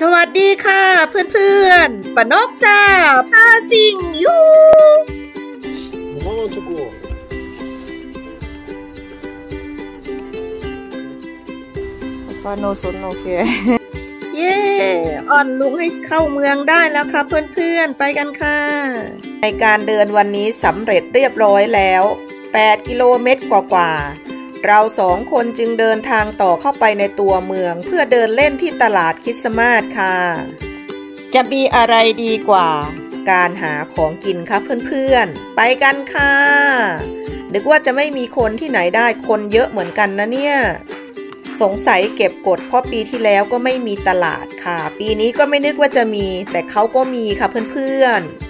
สวัสดีค่ะเพื่อนๆปนกซาพาสิงยูปาโนสนโอเค เย่อ่อนลุงให้เข้าเมืองได้แล้วค่ะเพื่อนๆ ไปกันค่ะ ในการเดินวันนี้สำเร็จเรียบร้อยแล้ว 8 กิโลเมตรกว่าๆ เราสองคนจึงเดินทางต่อเข้าไปในตัวเมืองเพื่อเดินเล่นที่ตลาดคริสต์มาสค่ะ จะมีอะไรดีกว่า การหาของกินคะเพื่อนๆ ไปกันค่ะ นึกว่าจะไม่มีคนที่ไหนได้คนเยอะเหมือนกันนะเนี่ย สงสัยเก็บกดเพราะปีที่แล้วก็ไม่มีตลาดค่ะ ปีนี้ก็ไม่นึกว่าจะมี แต่เขาก็มีค่ะเพื่อนๆ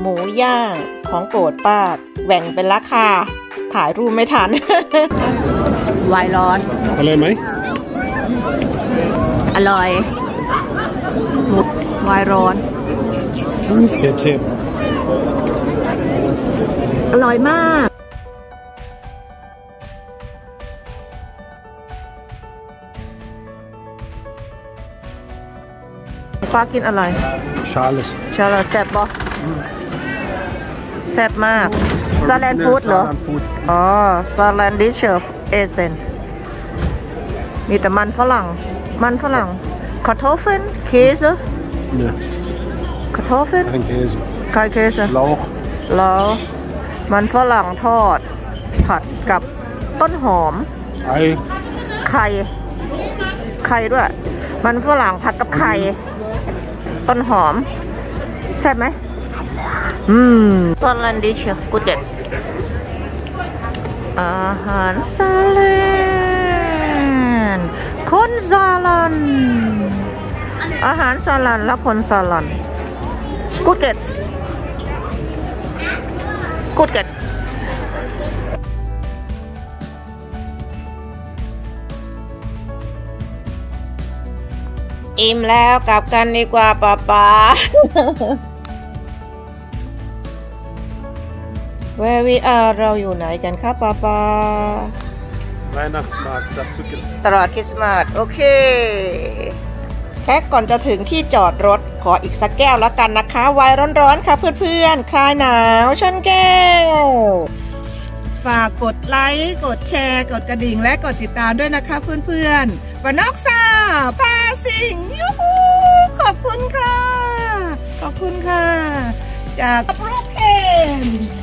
หมูย่างของโปรดป้าแหว่งเป็นราคา ถ่ายรูปไม่ทัน วายร้อนอะไรไหม อร่อยหมูวายร้อน เสียบเสียบอร่อยมากป้ากินอะไร ชาเลสชาลาแซ่บปะแซ่บมากซาแลนฟู้ดเหรอฟู้ดอ๋อซาแลนดิเชอร์เอเซนมีแต่มันฝรั่ง มันฝรั่งคาโทเฟนเคสเนี่ยคาโทเฟนแห้งเคสคายเคส lauch แล้วมันฝรั่งทอด ผัดกับต้นหอมไอไข่ไข่ด้วย มันฝรั่งผัดกับไข่ ต้นหอม ใช่ไหม อืมตอนแลนดิชกูเด็ดอาหารซาเลนคนซาลันอาหารซาลันและคนซาลันกูเด็ดกูเด็ดอิ่มแล้วกลับกันดีกว่าป้าป้า Where we are เราอยู่ไหนกันคะป้าป้า Weihnachtsmarkt Saarbrücken ตลาดคริสต์มาสโอเคและก่อนจะถึงที่จอดรถขออีกสักแก้วแล้วกันนะคะ ไวน์ร้อนๆค่ะเพื่อนๆ คลายหนาวชนแก้ว ฝากกดไลค์ กดแชร์ กดกระดิ่งและกดติดตามด้วยนะคะเพื่อนๆวันนอกซาพาสิงยูฮูขอบคุณค่ะ ขอบคุณค่ะ จากโปรเพน